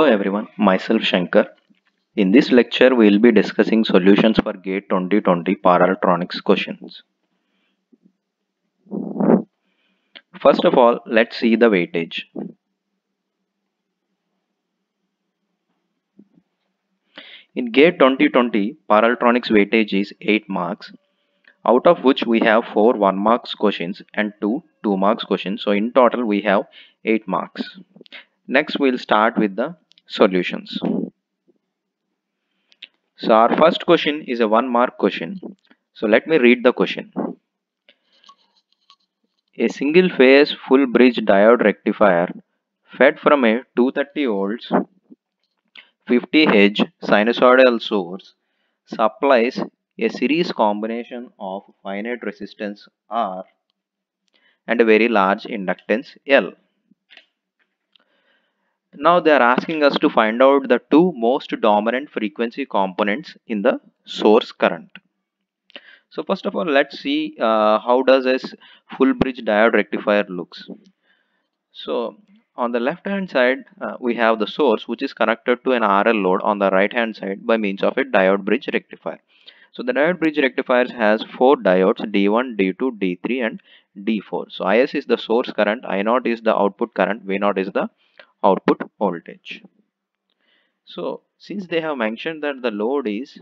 Hello everyone, myself Shankar. In this lecture, we will be discussing solutions for GATE 2020 Power Electronics questions. First of all, let's see the weightage. In GATE 2020, Power Electronics weightage is 8 marks, out of which we have 4 1 marks questions and 2 2 marks questions. So in total, we have 8 marks. Next, we'll start with the solutions. So our first question is a 1 mark question. So let me read the question. A single phase full bridge diode rectifier fed from a 230 volts 50 Hz sinusoidal source supplies a series combination of finite resistance R and a very large inductance L. Now they are asking us to find out the two most dominant frequency components in the source current. So first of all, let's see uh, how does a full bridge diode rectifier looks. So on the left hand side, uh, we have the source which is connected to an RL load on the right hand side by means of a diode bridge rectifier. So the diode bridge rectifier has four diodes D1, D2, D3 and D4. So IS is the source current, I0 is the output current, V0 is the output voltage. So since they have mentioned that the load is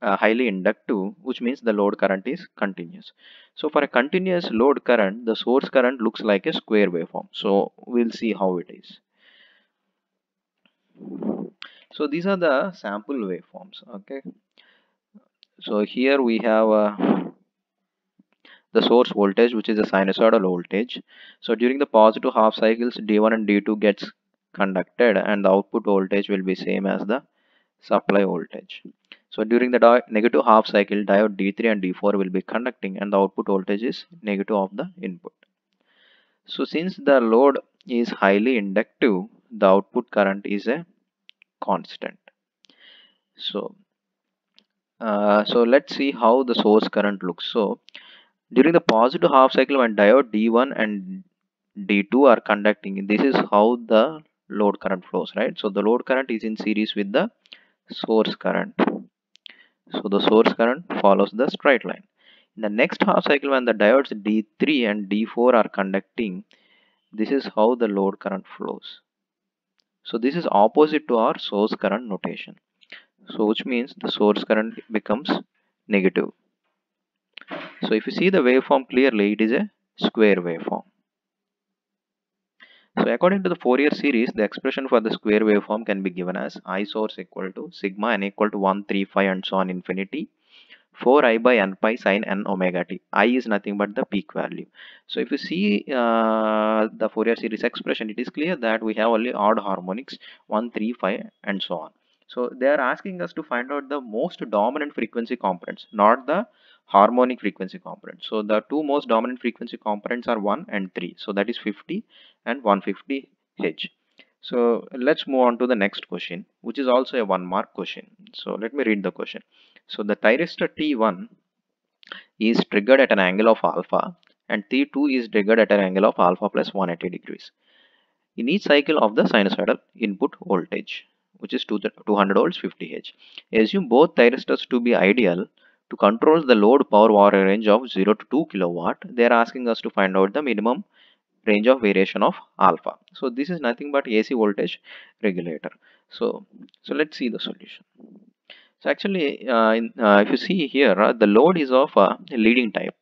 uh, highly inductive which means the load current is continuous. So for a continuous load current the source current looks like a square waveform. So we'll see how it is. So these are the sample waveforms okay. So here we have uh, the source voltage which is a sinusoidal voltage. So during the positive half cycles D1 and D2 gets conducted and the output voltage will be same as the supply voltage. So during the negative half cycle diode D3 and D4 will be conducting and the output voltage is negative of the input. So since the load is highly inductive the output current is a constant. So uh, so let's see how the source current looks. So during the positive half cycle when diode D1 and D2 are conducting this is how the load current flows right? So the load current is in series with the source current. So the source current follows the straight line. In the next half cycle when the diodes d3 and d4 are conducting this is how the load current flows. So this is opposite to our source current notation. So which means the source current becomes negative. So if you see the waveform clearly it is a square waveform so according to the Fourier series, the expression for the square waveform can be given as I source equal to sigma n equal to 1, 3, 5 and so on infinity 4i by n pi sine n omega t. i is nothing but the peak value. So if you see uh, the Fourier series expression, it is clear that we have only odd harmonics 1, 3, 5 and so on. So they are asking us to find out the most dominant frequency components, not the harmonic frequency component. So the two most dominant frequency components are 1 and 3. So that is 50 and 150 Hz. So let's move on to the next question, which is also a one mark question. So let me read the question. So the thyristor T1 is triggered at an angle of alpha and T2 is triggered at an angle of alpha plus 180 degrees. In each cycle of the sinusoidal input voltage, which is 200 volts 50 Hz. Assume both thyristors to be ideal to control the load power war range of 0 to 2 kilowatt. They are asking us to find out the minimum range of variation of alpha. So this is nothing but AC voltage regulator. So so let's see the solution. So actually uh, in, uh, if you see here uh, the load is of a leading type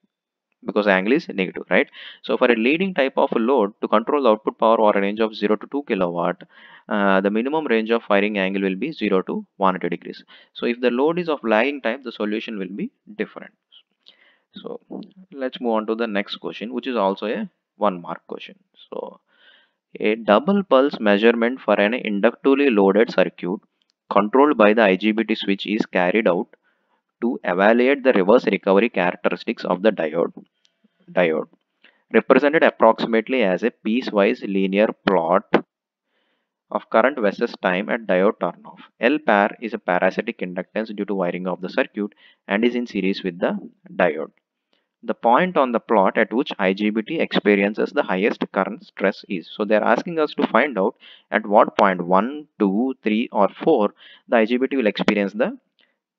because the angle is negative right? So for a leading type of load to control output power or a range of 0 to 2 kilowatt uh, the minimum range of firing angle will be 0 to 180 degrees. So if the load is of lagging type the solution will be different. So let's move on to the next question which is also a one mark question. So a double pulse measurement for an inductively loaded circuit controlled by the IGBT switch is carried out to evaluate the reverse recovery characteristics of the diode. diode represented approximately as a piecewise linear plot of current versus time at diode turn off. L par is a parasitic inductance due to wiring of the circuit and is in series with the diode. the point on the plot at which IGBT experiences the highest current stress is. So they are asking us to find out at what point 1, 2, 3 or 4 the IGBT will experience the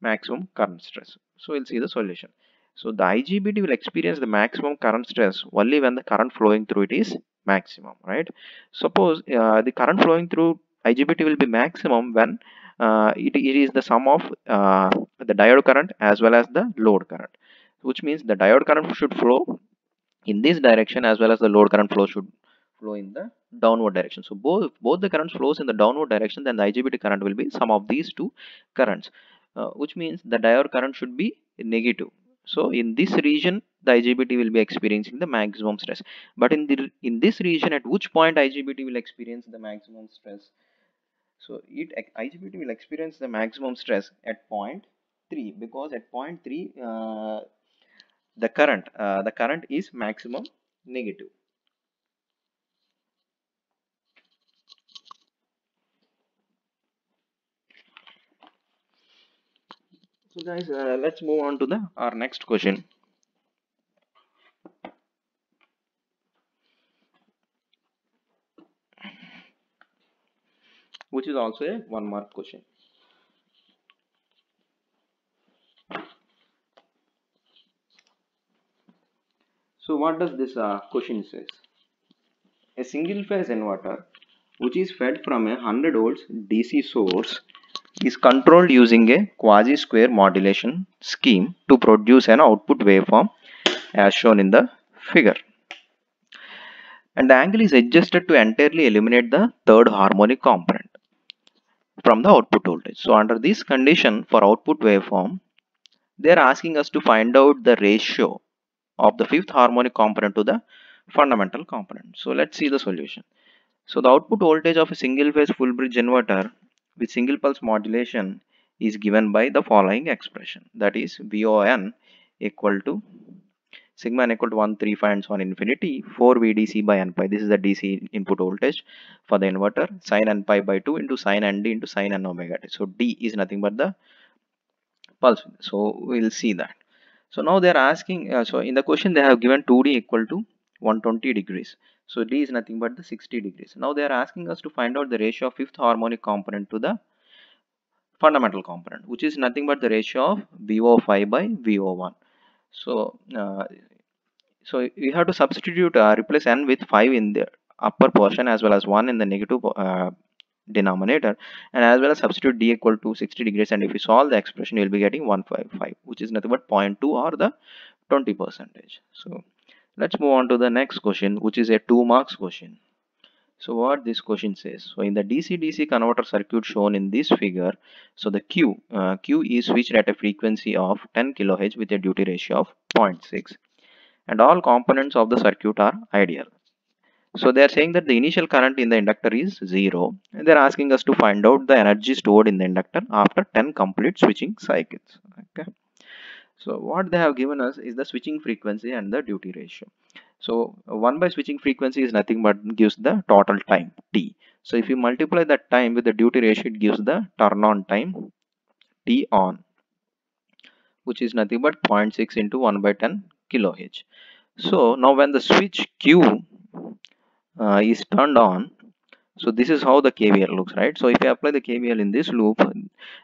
maximum current stress. So we'll see the solution. So the IGBT will experience the maximum current stress only when the current flowing through it is maximum, right? Suppose uh, the current flowing through IGBT will be maximum when uh, it, it is the sum of uh, the diode current as well as the load current which means the diode current should flow in this direction as well as the load current flow should flow in the downward direction so both both the currents flows in the downward direction then the IGBT current will be sum of these two currents uh, which means the diode current should be negative. So in this region the IGBT will be experiencing the maximum stress. But in the in this region at which point IGBT will experience the maximum stress? So it IGBT will experience the maximum stress at point 3 because at point 3 uh, the current uh, the current is maximum negative so guys uh, let's move on to the our next question. Which is also a one mark question. So what does this uh, question says? A single phase inverter which is fed from a 100 volts dc source is controlled using a quasi square modulation scheme to produce an output waveform as shown in the figure and the angle is adjusted to entirely eliminate the third harmonic component from the output voltage. So under this condition for output waveform, they are asking us to find out the ratio of the fifth harmonic component to the fundamental component. So let's see the solution. So the output voltage of a single phase full bridge inverter with single pulse modulation is given by the following expression that is VON equal to sigma n equal to 135 and so on infinity 4 VDC by n pi. This is the DC input voltage for the inverter sine n pi by 2 into sine nd into sine n omega t. So D is nothing but the pulse. So we'll see that. So now they are asking, uh, so in the question they have given 2D equal to 120 degrees. So D is nothing but the 60 degrees. Now they are asking us to find out the ratio of fifth harmonic component to the fundamental component which is nothing but the ratio of VO5 by VO1. So uh, so you have to substitute uh, replace n with 5 in the upper portion as well as 1 in the negative uh, denominator and as well as substitute d equal to 60 degrees and if you solve the expression you will be getting 155 which is nothing but 0.2 or the 20 percentage so let's move on to the next question which is a 2 marks question so what this question says so in the dc dc converter circuit shown in this figure so the q uh, q is switched at a frequency of 10 kilohertz with a duty ratio of 0.6 and all components of the circuit are ideal. So they are saying that the initial current in the inductor is 0 and they are asking us to find out the energy stored in the inductor after 10 complete switching cycles. Okay. So what they have given us is the switching frequency and the duty ratio. So 1 by switching frequency is nothing but gives the total time t. So if you multiply that time with the duty ratio it gives the turn on time t on which is nothing but 0.6 into 1 by 10 kilohertz so now when the switch q uh, is turned on so this is how the kvl looks right? So if you apply the kvl in this loop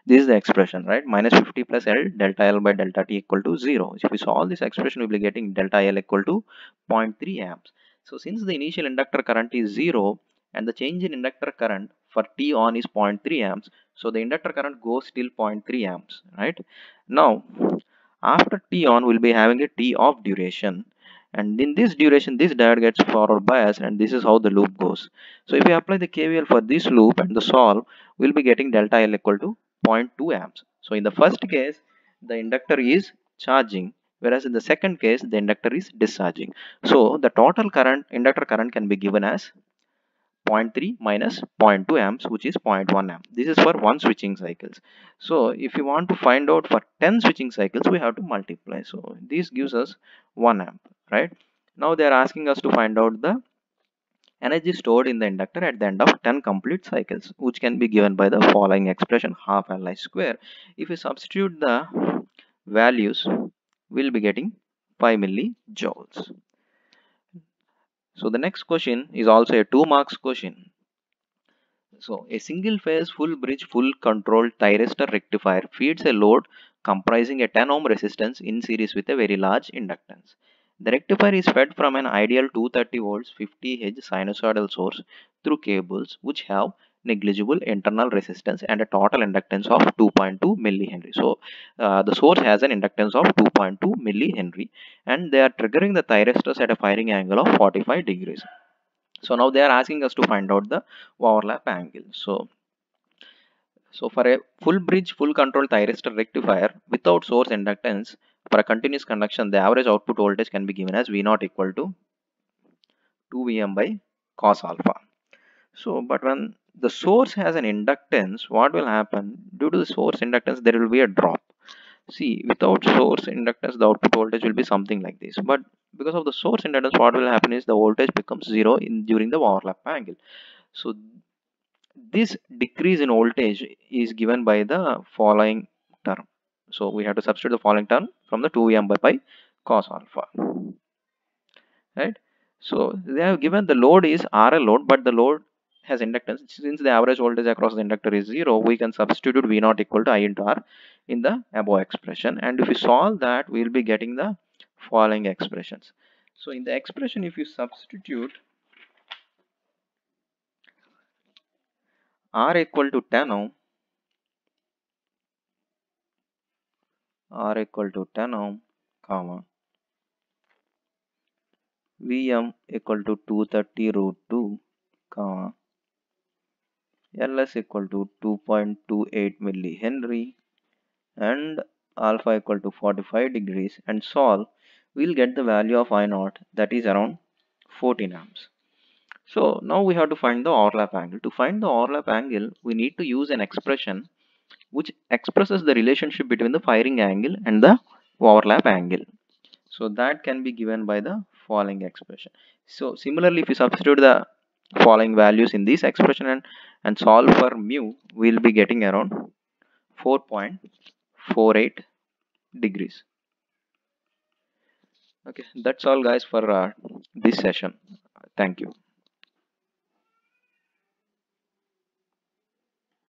this is the expression right? Minus 50 plus l delta l by delta t equal to 0 if we solve this expression we'll be getting delta l equal to 0.3 amps. So since the initial inductor current is 0 and the change in inductor current for t on is 0.3 amps so the inductor current goes till 0.3 amps right? Now after t on we'll be having a t off duration and in this duration this diode gets forward bias and this is how the loop goes. So if we apply the kvl for this loop and the solve we'll be getting delta l equal to 0.2 amps. So in the first case the inductor is charging whereas in the second case the inductor is discharging. So the total current inductor current can be given as 0.3 minus 0.2 amps which is 0.1 amp. This is for one switching cycles. So if you want to find out for 10 switching cycles we have to multiply. So this gives us 1 amp right? Now they are asking us to find out the energy stored in the inductor at the end of 10 complete cycles which can be given by the following expression half Li square. If you substitute the values we'll be getting 5 millijoules. So the next question is also a 2 marks question. So a single phase full bridge full control thyristor rectifier feeds a load comprising a 10 ohm resistance in series with a very large inductance. The rectifier is fed from an ideal 230 volts 50 Hz sinusoidal source through cables which have negligible internal resistance and a total inductance of 2.2 millihenry. So uh, the source has an inductance of 2.2 millihenry and they are triggering the thyristors at a firing angle of 45 degrees. So now they are asking us to find out the overlap angle. So so for a full bridge full control thyristor rectifier without source inductance for a continuous conduction the average output voltage can be given as V naught equal to 2 Vm by cos alpha. So but when the source has an inductance what will happen? Due to the source inductance there will be a drop. See without source inductance the output voltage will be something like this. But because of the source inductance what will happen is the voltage becomes zero in during the overlap angle. So this decrease in voltage is given by the following term. So we have to substitute the following term from the 2m by pi cos alpha. Right? So they have given the load is RL load but the load has inductance. Since the average voltage across the inductor is 0 we can substitute v naught equal to i into r in the above expression. And if we solve that we will be getting the following expressions. So in the expression if you substitute r equal to 10 ohm r equal to 10 ohm comma vm equal to 230 root 2 comma ls equal to 2.28 millihenry and alpha equal to 45 degrees. And solve we'll get the value of i naught that is around 14 amps. So now we have to find the overlap angle. To find the overlap angle we need to use an expression which expresses the relationship between the firing angle and the overlap angle. So that can be given by the following expression. So similarly if you substitute the following values in this expression and, and solve for mu we'll be getting around 4.48 degrees. Okay that's all guys for uh, this session. Thank you